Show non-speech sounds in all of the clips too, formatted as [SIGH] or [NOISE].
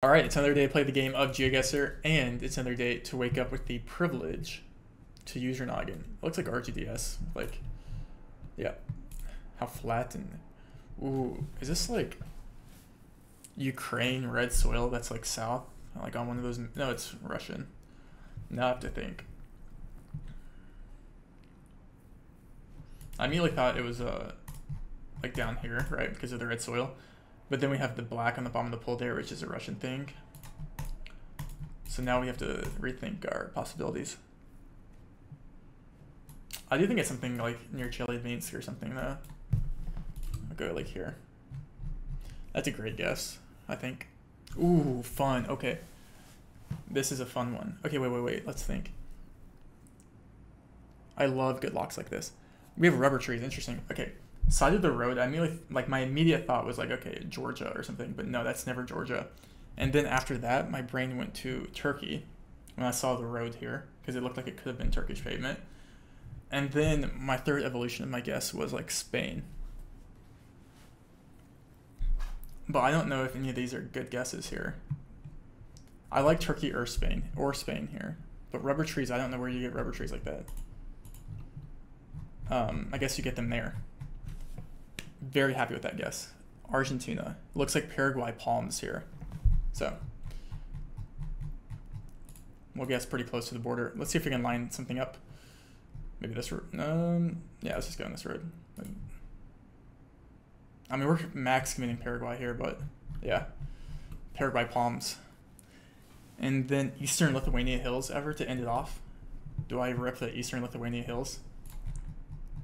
All right, it's another day to play the game of GeoGuessr, and it's another day to wake up with the privilege to use your noggin. It looks like RGDS. Like, yeah. How flat and... Ooh, is this like Ukraine red soil that's like south? Like on one of those... No, it's Russian. Now I have to think. I immediately thought it was uh, like down here, right, because of the red soil. But then we have the black on the bottom of the pool there, which is a Russian thing. So now we have to rethink our possibilities. I do think it's something like near Chelyabinsk or something though. I'll go like here. That's a great guess, I think. Ooh, fun. Okay. This is a fun one. Okay, wait, wait, wait. Let's think. I love good locks like this. We have rubber trees. Interesting. Okay, side of the road, I immediately like my immediate thought was like, okay, Georgia or something, but no, that's never Georgia. And then after that, my brain went to Turkey when I saw the road here because it looked like it could have been Turkish pavement. And then my third evolution of my guess was like Spain. But I don't know if any of these are good guesses here. I like Turkey or Spain or Spain here. But rubber trees, I don't know where you get rubber trees like that. Um, I guess you get them there very happy with that guess. Argentina. Looks like Paraguay palms here. So we'll guess pretty close to the border. Let's see if we can line something up. Maybe this road. Um, yeah, let's just go on this road. I mean, we're max committing Paraguay here, but yeah, Paraguay palms. And then Eastern Lithuania Hills ever to end it off. Do I rip the Eastern Lithuania Hills?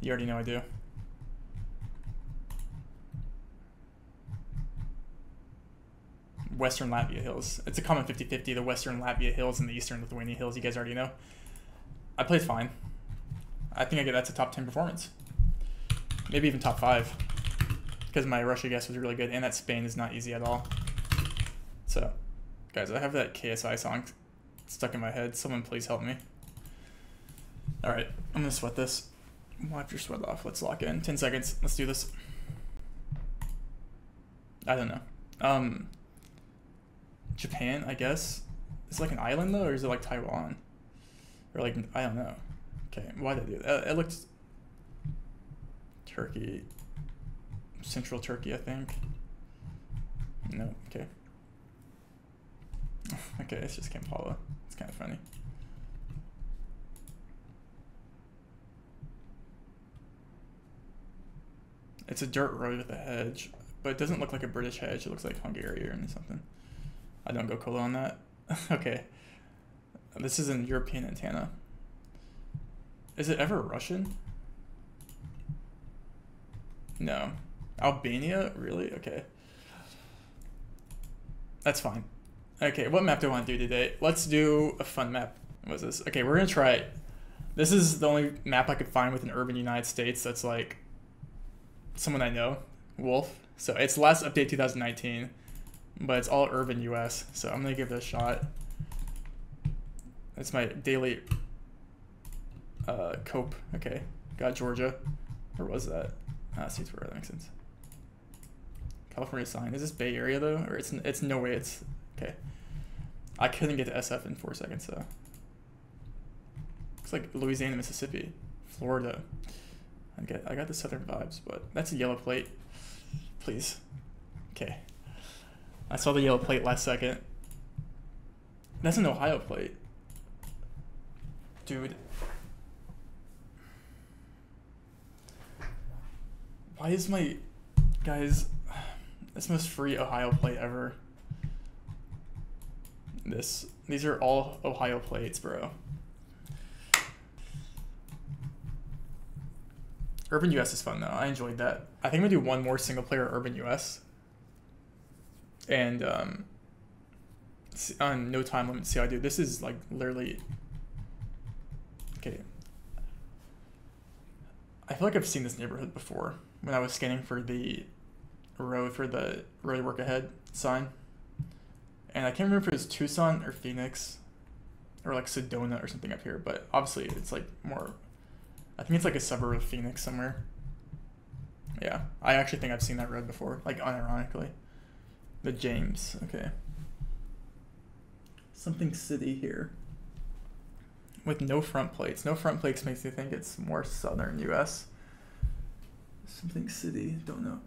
You already know I do. Western Latvia Hills. It's a common 50-50, the Western Latvia Hills and the Eastern Lithuania Hills. You guys already know. I played fine. I think I get that's a top 10 performance. Maybe even top 5. Because my Russia guess was really good, and that Spain is not easy at all. So, guys, I have that KSI song stuck in my head. Someone please help me. Alright, I'm going to sweat this. Wipe your sweat off. Let's lock in. 10 seconds. Let's do this. I don't know. Um, Japan, I guess. It's like an island though, or is it like Taiwan? Or like I don't know. Okay, why did I do that? It looked Turkey, Central Turkey, I think. No, okay. [LAUGHS] okay, it's just Kampala. It's kind of funny. It's a dirt road with a hedge, but it doesn't look like a British hedge. It looks like Hungarian or something. I don't go cola on that. [LAUGHS] okay. This is an European antenna. Is it ever Russian? No. Albania? Really? Okay. That's fine. Okay, what map do I want to do today? Let's do a fun map. What's this? Okay, we're to try it. This is the only map I could find with an urban United States that's like someone I know, Wolf. So it's last update 2019 but it's all urban US, so I'm gonna give it a shot. That's my daily uh, cope. Okay, got Georgia. Where was that? Ah, Statesboro, that makes sense. California sign. Is this Bay Area though? Or it's it's no way it's okay. I couldn't get to SF in four seconds though. Looks like Louisiana, Mississippi, Florida. I get I got the southern vibes, but that's a yellow plate. Please. Okay. I saw the yellow plate last second. That's an Ohio plate. Dude. Why is my... Guys, this most free Ohio plate ever. This. These are all Ohio plates, bro. Urban US is fun though. I enjoyed that. I think I'm gonna do one more single player Urban US and um, on no time limit see how I do. This is like literally okay. I feel like I've seen this neighborhood before when I was scanning for the road for the road work ahead sign. And I can't remember if it was Tucson or Phoenix or like Sedona or something up here, but obviously it's like more I think it's like a suburb of Phoenix somewhere. Yeah, I actually think I've seen that road before, like unironically. The James, okay. something city here with no front plates. No front plates makes me think it's more southern U.S. Something city, don't know.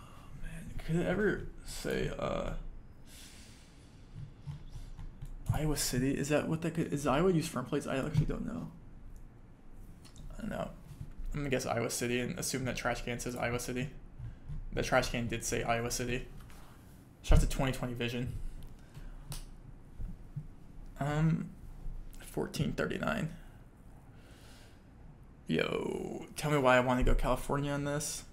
Oh, man, could it ever say uh, Iowa City? Is that what that could? Is Iowa use front plates? I actually don't know. I don't know. I'm gonna guess Iowa City and assume that trash can says Iowa City. The trash can did say Iowa City. Shout out to 2020 Vision. Um, 1439. Yo, tell me why I want to go California on this.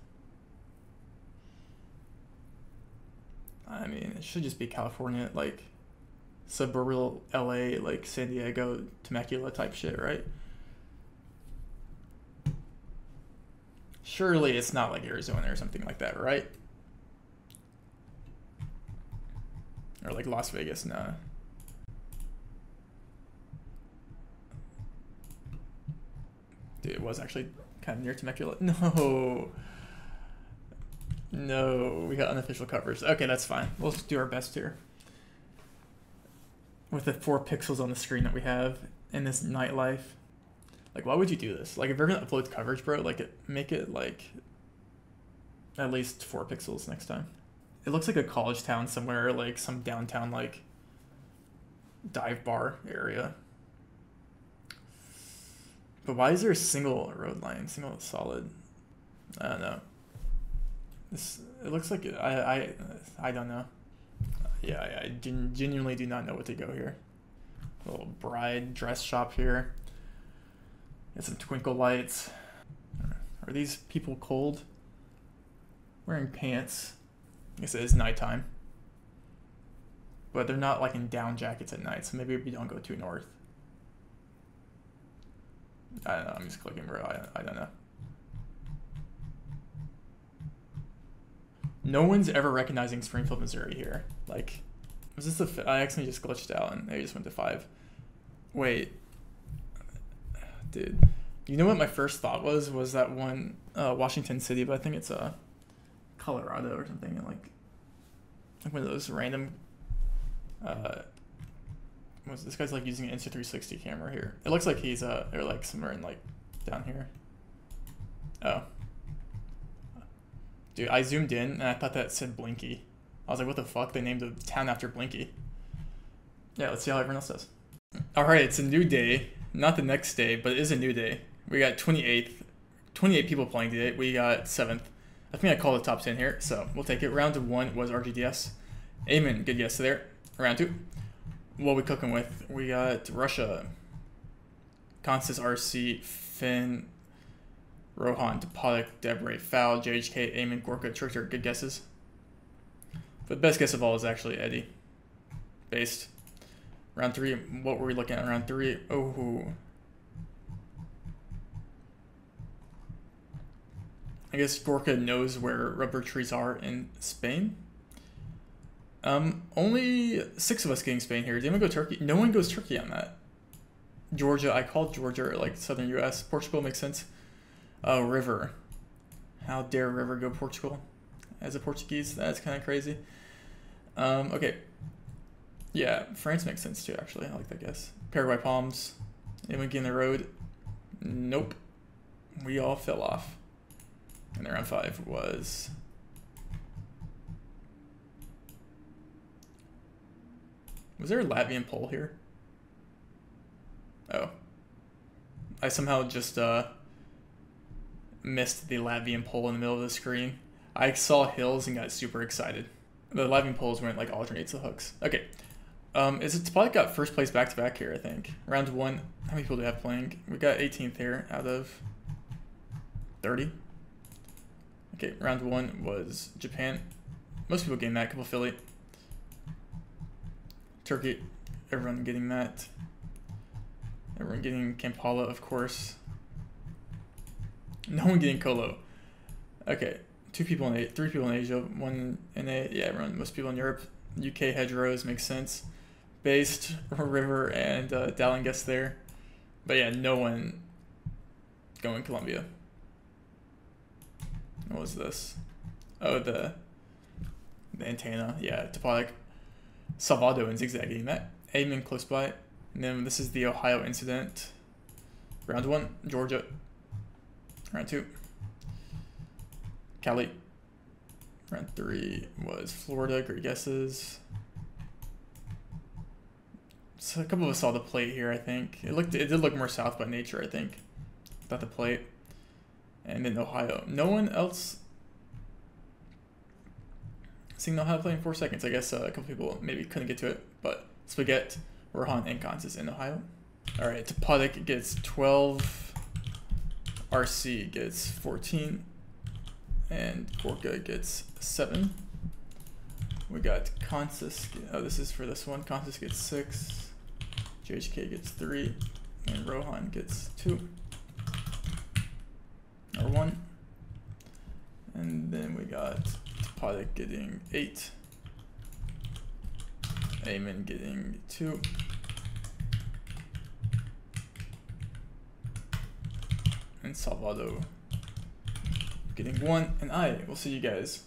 I mean, it should just be California, like suburban LA, like San Diego, Temecula type shit, right? Surely it's not like Arizona or something like that, right? Or like Las Vegas, nah. Dude, it was actually kind of near Temecula. [LAUGHS] No. No, we got unofficial covers. Okay, that's fine. We'll just do our best here. With the four pixels on the screen that we have in this nightlife. Like, why would you do this? Like, if you're gonna upload coverage, bro, like, it, make it like at least four pixels next time. It looks like a college town somewhere, like some downtown, like dive bar area. But why is there a single road line, single solid? I don't know. This it looks like I I I don't know. Yeah, I, I genuinely do not know what to go here. Little bride dress shop here. Got some twinkle lights. Are these people cold? Wearing pants. I guess it is nighttime. But they're not like in down jackets at night, so maybe we don't go too north. I don't know. I'm just clicking, bro. I, I don't know. No one's ever recognizing Springfield, Missouri here. Like, was this the? I accidentally just glitched out and they just went to five. Wait, dude. You know what my first thought was? Was that one uh, Washington City, but I think it's uh, Colorado or something. And like, like one of those random uh, was this guy's like using an Insta360 camera here. It looks like he's uh or like somewhere in like down here. Oh. Dude, I zoomed in and I thought that said Blinky. I was like, what the fuck? They named a town after Blinky. Yeah, let's see how everyone else does. Alright, it's a new day. Not the next day, but it is a new day. We got 28th, 28 people playing today. We got 7th. I think I called the top 10 here, so we'll take it. Round one was RGDS. Amen, good guess there. Round two what we cooking with? We got Russia, Constance RC, Finn, Rohan, Topolic, Debray, Foul, JHK, Eamon, Gorka, Trickster. Good guesses. But the best guess of all is actually Eddie. Based. Round three, what were we looking at? Round three, oh. I guess Gorka knows where rubber trees are in Spain. Um, only six of us getting Spain here. Did anyone go Turkey? No one goes Turkey on that. Georgia, I called Georgia like southern U.S. Portugal makes sense. Uh, River. How dare River go Portugal as a Portuguese? That's kind of crazy. Um, okay. Yeah, France makes sense too, actually. I like that guess. Paraguay Palms. Anyone getting the road? Nope. We all fell off. And the round five was Was there a Latvian pole here? Oh. I somehow just uh, missed the Latvian pole in the middle of the screen. I saw hills and got super excited. The Latvian poles went like alternates the hooks. Okay. Um, is it probably got first place back to back here, I think. Round one. How many people do we have playing? We got 18th here out of 30. Okay, round one was Japan. Most people gained that, couple Philly. Turkey, everyone getting that. Everyone getting Kampala, of course. No one getting Colo. Okay, two people in three people in Asia, one in A. Yeah, everyone, most people in Europe. UK hedgerows makes sense. Based [LAUGHS] River and uh, Dallin gets there, but yeah, no one going Colombia. What was this? Oh, the the antenna. Yeah, Toponic Salvado and Zigzag getting that. Amen close by. And then this is the Ohio incident. Round one, Georgia. Round two, Cali. Round three was Florida. Great guesses. So a couple of us saw the plate here. I think it looked it did look more south by nature. I think, about the plate, and then Ohio. No one else seeing Ohio play in four seconds. I guess uh, a couple people maybe couldn't get to it, but Spaghetti, Rohan, and Kansas in Ohio. All right, Topotic gets 12. RC gets 14 and Gorka gets 7. We got Consus, oh this is for this one, Consus gets 6, JHK gets 3, and Rohan gets 2, or 1. And then we got Topotic getting 8, Amen getting 2, and Salvado getting 1, and I will see you guys